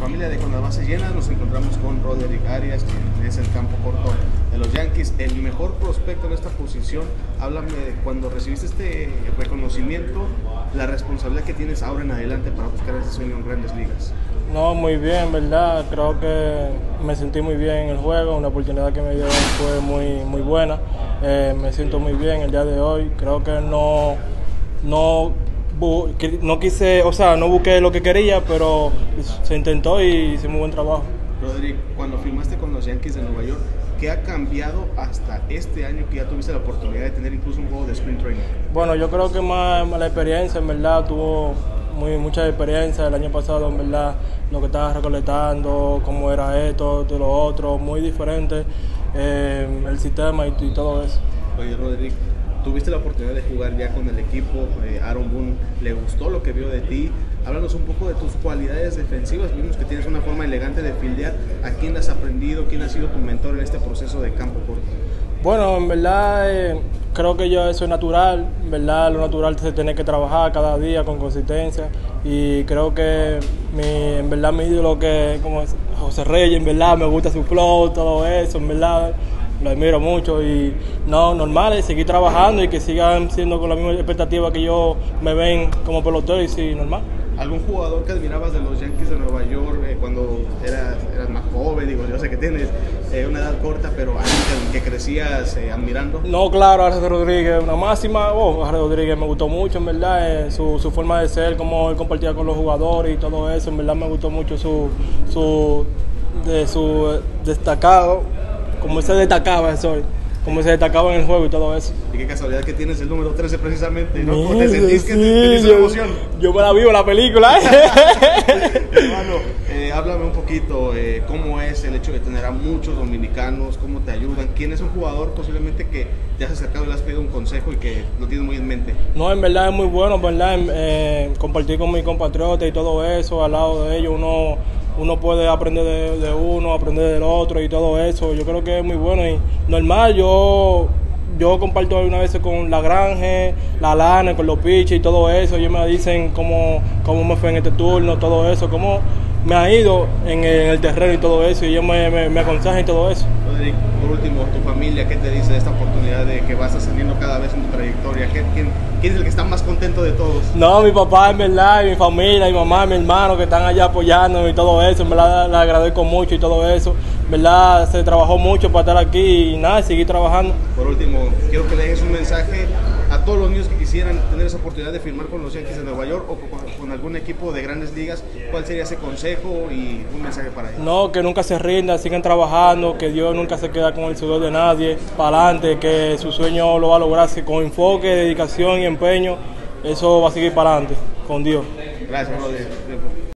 Familia de Con las Bases Llenas, nos encontramos con Roderick Arias, quien es el campo corto de los Yankees, el mejor prospecto en esta posición. Háblame de cuando recibiste este reconocimiento, la responsabilidad que tienes ahora en adelante para buscar ese sueño en grandes ligas. No, muy bien, ¿verdad? Creo que me sentí muy bien en el juego, una oportunidad que me dio fue muy, muy buena. Eh, me siento muy bien el día de hoy. Creo que no, no, no quise, o sea, no busqué lo que quería, pero se intentó y hice muy buen trabajo. Roderick, cuando firmaste con los Yankees de Nueva York, ¿qué ha cambiado hasta este año que ya tuviste la oportunidad de tener incluso un juego de sprint training? Bueno, yo creo que más, más la experiencia, en verdad, tuvo muy, mucha experiencia el año pasado, en verdad, lo que estaba recolectando, cómo era esto, de lo otro, muy diferente, eh, el sistema y, todo eso. Oye, Rodrigo, tuviste la oportunidad de jugar ya con el equipo, eh, Aaron Boone le gustó lo que vio de ti. Háblanos un poco de tus cualidades defensivas. Vimos que tienes una forma elegante de fildear. ¿A quién has aprendido? ¿Quién ha sido tu mentor en este proceso de campo corto? Bueno, en verdad eh, creo que yo eso es natural, en verdad lo natural se tiene que trabajar cada día con consistencia y creo que mi, en verdad mi ídolo que como José Reyes, en verdad me gusta su flow, todo eso, en verdad lo admiro mucho y no, normal es seguir trabajando y que sigan siendo con la misma expectativa que yo me ven como pelotero y sí, normal algún jugador que admirabas de los Yankees de Nueva York eh, cuando eras, eras, más joven? Digo, yo sé que tienes eh, una edad corta, pero alguien que, crecías eh, admirando. No, claro, Arce Rodríguez, una máxima. Oh, Rodríguez me gustó mucho, en verdad, su, su, forma de ser, cómo él compartía con los jugadores y todo eso. En verdad me gustó mucho su, su, de su destacado, como él se destacaba, soy cómo se destacaba en el juego y todo eso. Y qué casualidad que tienes el número 13 precisamente, ¿no? ¿Te sentís que te, yo, emoción? Yo me la vivo la película. Hermano, eh, háblame un poquito, eh, ¿cómo es el hecho de tener a muchos dominicanos? ¿Cómo te ayudan? ¿Quién es un jugador posiblemente que te has acercado y le has pedido un consejo y que lo tienes muy en mente? No, en verdad es muy bueno, ¿verdad? Eh, compartir con mis compatriotas y todo eso, al lado de ellos uno uno puede aprender de, uno, aprender del otro y todo eso. Yo creo que es muy bueno y normal. Yo yo comparto algunas veces con la granja, la lana, con los pitches y todo eso. Ellos me dicen cómo, cómo me fue en este turno, todo eso, cómo me ha ido en el, terreno y todo eso. Y ellos me, me, aconsejan y todo eso. Rodrigo, por último, tu familia, ¿qué te dice de esta oportunidad de que vas ascendiendo cada vez en tu trayectoria? ¿Quién, quién es el que está más contento de todos? No, mi papá, en verdad, y mi familia, mi mamá, mi hermano que están allá apoyándome y todo eso. En verdad, le agradezco mucho y todo eso. En verdad, se trabajó mucho para estar aquí y nada, seguir trabajando. Por último, quiero que le dejes un mensaje a todos los niños que quisieran tener esa oportunidad de firmar con los Yankees de Nueva York o con, algún equipo de grandes ligas, ¿cuál sería ese consejo y un mensaje para ellos? No, que nunca se rindan, sigan trabajando, que Dios nunca se queda con el sudor de nadie, para adelante, que su sueño lo va a lograr con enfoque, dedicación y empeño, eso va a seguir para adelante, con Dios. Gracias,